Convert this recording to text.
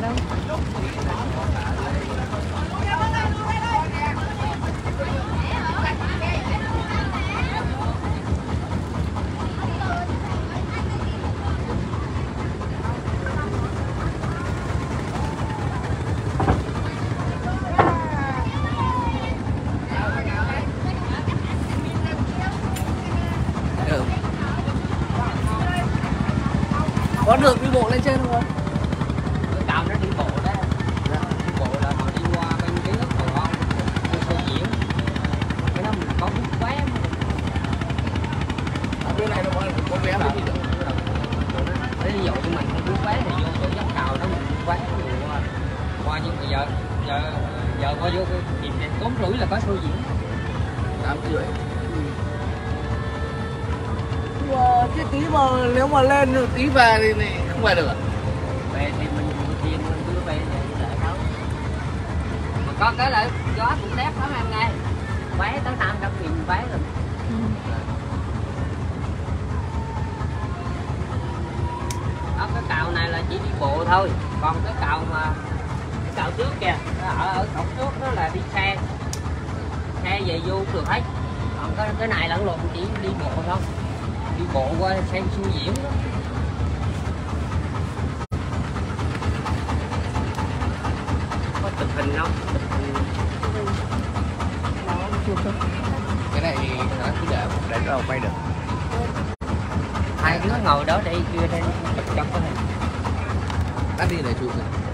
xa đâu. Có được đi bộ lên trên không anh? cái cầu nó đi bộ đó đi bộ là họ đi qua bên cái nước cầu on đi sơ diễn cái đó mình có bút vé mà ở bên này nó có có vé mới đi được Thế ví dụ như mình thì vô chỗ giống cầu đó mình bút vé qua nhưng mà giờ giờ giờ qua vô tìm đèn bốn rưỡi là có thu diễn tám rưỡi chứ mà cái tí mà nếu mà lên được tí về thì này không về được à? về thì mình tiền mình cứ về thì đợi đâu mà có cái là gió cũng đẹp lắm em nghe vé tới năm trăm nghìn vé rồi ừ đó cái cầu này là chỉ đi bộ thôi. Còn cái cầu mà, cái cầu trước kìa, nó ở ở cổng trước đó là đi xe. Xe về vô cũng được hết. Còn cái cái này lẫn lộn chỉ đi bộ thôi. Đi bộ qua xem xuôi diễn đó. Có chụp hình không? Cái này nó cứ để để đâu quay được. Hai đứa ngồi đó để kia đây chụp cho có hình tắt đi để chụp này